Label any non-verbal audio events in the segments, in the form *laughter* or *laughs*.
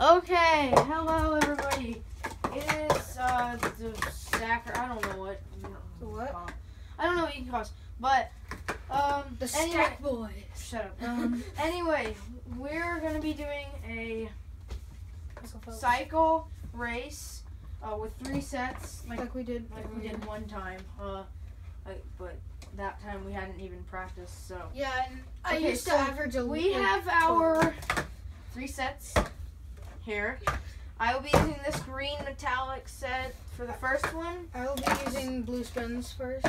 Okay, hello everybody. It is uh the Sacker. I don't know what. What? I don't know what you can call us, but um The anyway- Stack Boys. Shut up. Um, *laughs* anyway, we're gonna be doing a cycle race uh, with three sets, like Like we did. like we did one time. Uh, like, but that time we hadn't even practiced, so. Yeah, and I Okay, used so to average a We have our three sets here. I will be using this green metallic set for the first one, I will be using blue spins first.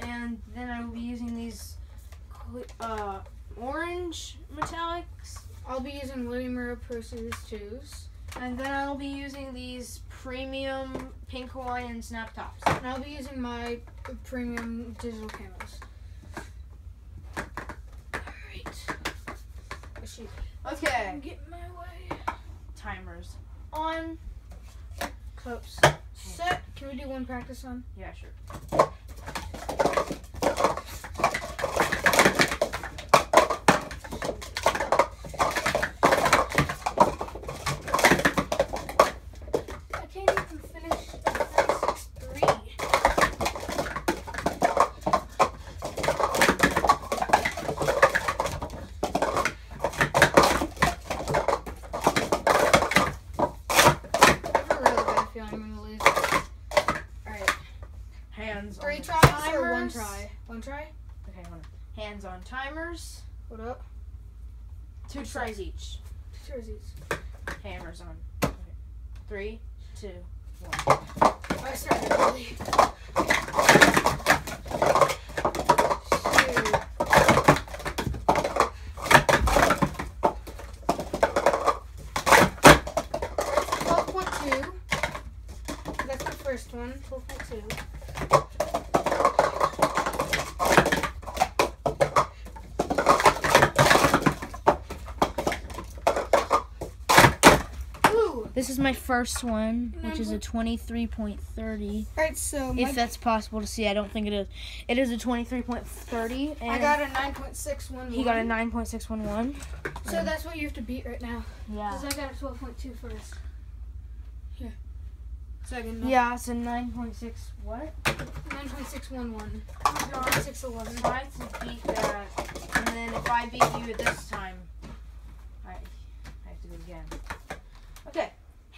and then I will be using these uh, orange metallics, I'll be using William Murray Pro Series 2s. and then I will be using these premium pink Hawaiian snap tops. And I'll be using my premium digital camos. Alright. Okay, Get my way. Timers on. Cups. Set. Can we do one practice on? Yeah, sure. I can't even finish a 3. I have a really bad feeling I'm gonna lose. Alright. Hands Three on the tries or one try? One try? Okay, hold on. Hands on timers. What up? Two tries each. Two tries each. Hammers on. Okay. Three, two, one. I started early. Shoot. Twelve point two. That's the first one. Twelve point two. Ooh. This is my first one, which is a point- 23.30. Alright, so my, If that's possible to see, I don't think it is. It is a 23.30, and I got a nine point six one. he got a 9.611. So that's what you have to beat right now. Yeah. Because I got a 12.2 first. Here. Second. Yeah, it's a 9.6. What? 9.611. 9.611. Try to beat that, and then if I beat you this time, I, I have to go again.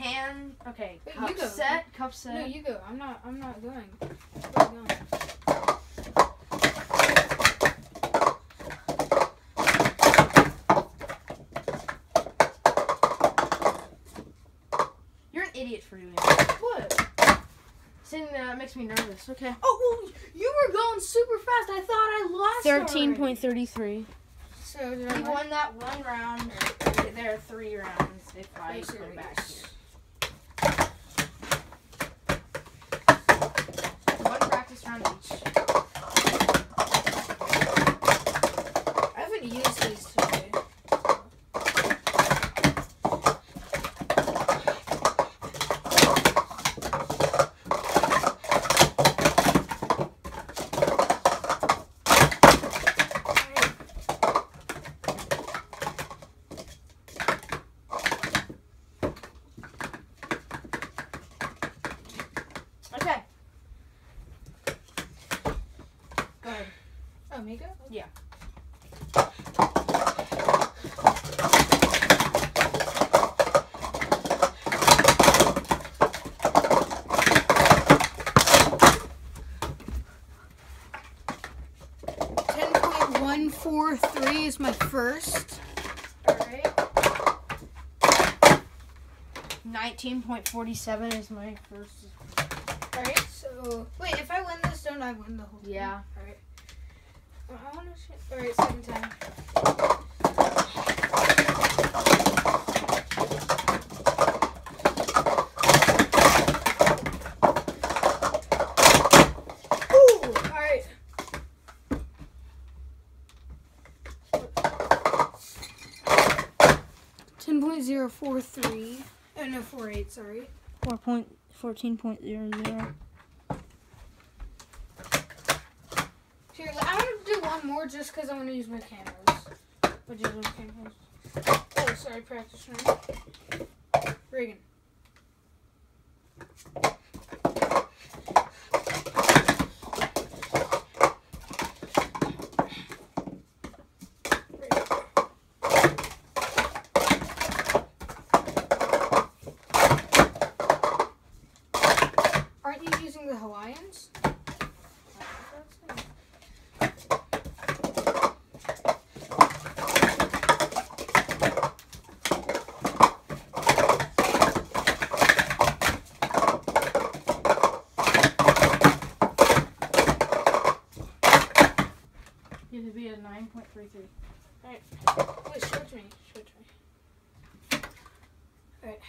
Okay. Hand. Okay. Wait, Cup you go. set. Cup set. No, you go. I'm not. I'm not going. Where are you going? You're an idiot for doing that. What? Sitting there makes me nervous. Okay. Oh, well, you were going super fast. I thought I lost. Thirteen already. point thirty-three. So did I He won that one round. There are three rounds if I go back here. One practice round each. I haven't used these me go? Oh, yeah. Ten point one four three is my first. All right. Nineteen point forty-seven is my first. All right. So wait, if I win this, don't I win the whole? Thing? Yeah. All right. Well, I want to. All right, second time. Ooh, all right. Ten point zero four three. Oh no, four eight. Sorry. Four point fourteen point zero zero. more just because I want to use my candles. Oh, sorry, practice room. Regan. Three, three. Wait, show it to me. Show it to me. Alright.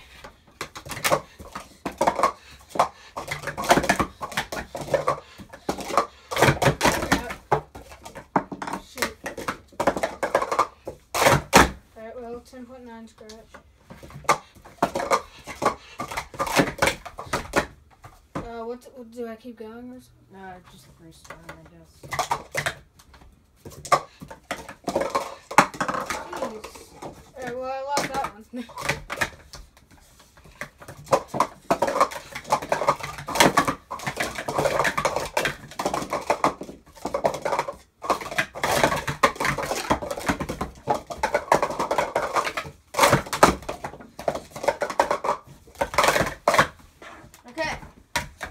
Alright, well, 10.9 scratch. Uh, what, what do I keep going or something? Uh, just restart, I guess. Jeez. Alright, well, I lost that one. Okay,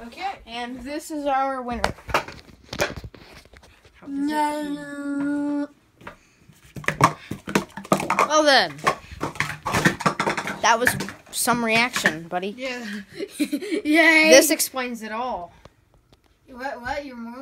okay. and this is our winner. How does? Well then, that was some reaction, buddy. Yeah. *laughs* Yay. This explains it all. What? What? You're more